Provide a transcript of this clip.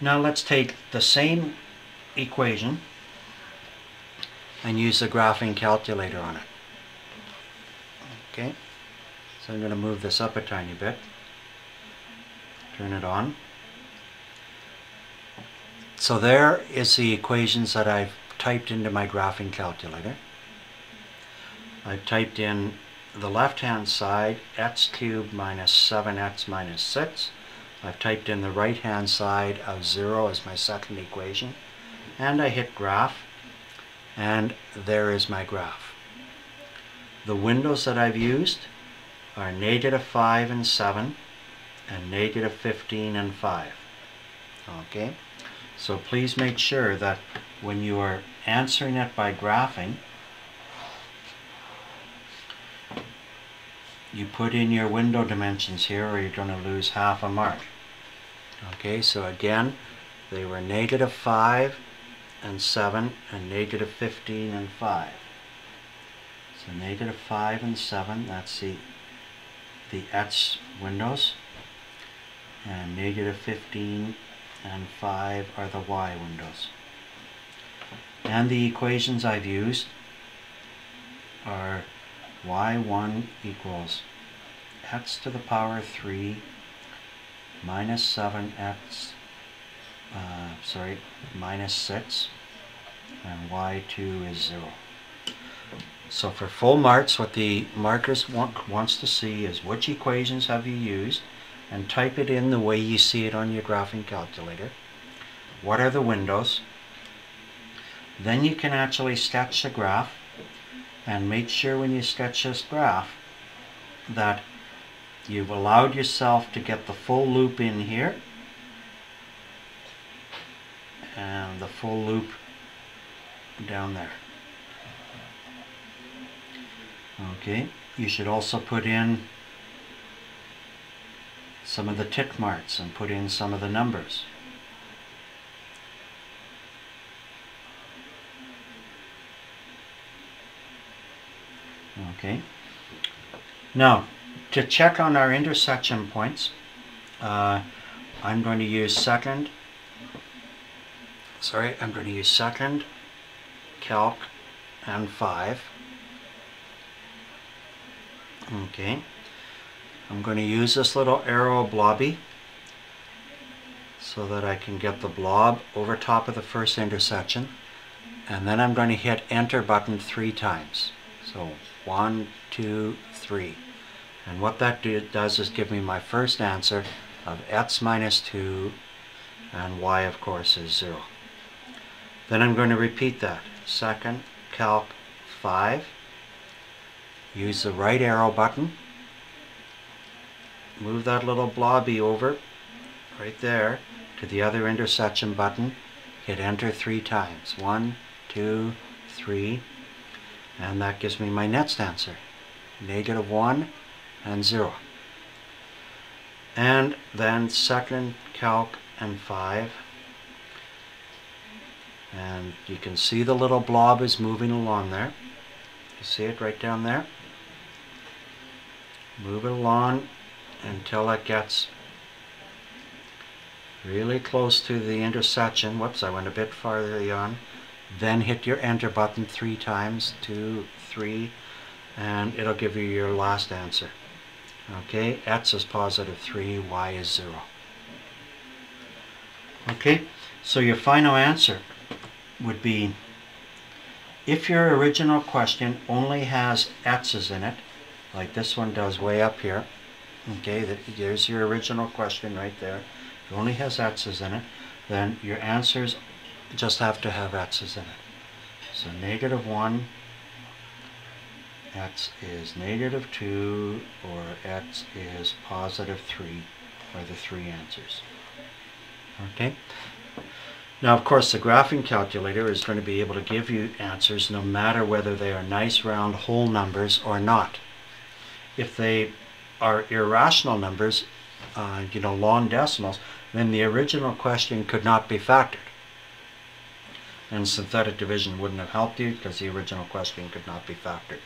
Now let's take the same equation and use the graphing calculator on it. Okay, so I'm going to move this up a tiny bit. Turn it on. So there is the equations that I've typed into my graphing calculator. I've typed in the left hand side x cubed minus 7x minus 6. I've typed in the right hand side of 0 as my second equation and I hit graph and there is my graph. The windows that I've used are negative 5 and 7 and negative 15 and 5. Okay, so please make sure that when you are answering it by graphing, you put in your window dimensions here or you're going to lose half a mark. Okay, so again, they were negative 5 and 7 and negative 15 and 5. So negative 5 and 7, that's the, the X windows. And negative 15 and 5 are the Y windows. And the equations I've used are y1 equals x to the power 3 minus 7x, uh, sorry, minus 6, and y2 is 0. So for full marks, what the markers want, wants to see is which equations have you used, and type it in the way you see it on your graphing calculator. What are the windows? Then you can actually sketch the graph and make sure when you sketch this graph that you've allowed yourself to get the full loop in here and the full loop down there. Okay, you should also put in some of the tick marks and put in some of the numbers. Okay. Now, to check on our intersection points, uh, I'm going to use second, sorry, I'm going to use second, calc, and 5. Okay. I'm going to use this little arrow blobby so that I can get the blob over top of the first intersection and then I'm going to hit enter button three times. So one, two, three. And what that do, does is give me my first answer of x minus 2 and y of course is 0. Then I'm going to repeat that. Second, calc 5. Use the right arrow button. Move that little blobby over right there to the other intersection button. Hit enter three times. One, two, three. And that gives me my next answer. Negative 1 and 0. And then second calc and 5. And you can see the little blob is moving along there. You see it right down there? Move it along until it gets really close to the intersection. Whoops, I went a bit farther on. Then hit your enter button three times, two, three, and it'll give you your last answer. Okay, x is positive 3, y is 0. Okay, so your final answer would be if your original question only has x's in it, like this one does way up here, okay, there's your original question right there, it only has x's in it, then your answers just have to have x's in it. So negative 1, x is negative 2, or x is positive 3 are the three answers. Okay? Now, of course, the graphing calculator is going to be able to give you answers no matter whether they are nice round whole numbers or not. If they are irrational numbers, uh, you know, long decimals, then the original question could not be factored. And synthetic division wouldn't have helped you because the original question could not be factored.